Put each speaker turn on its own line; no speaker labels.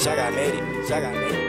Sagamere, Sagamere.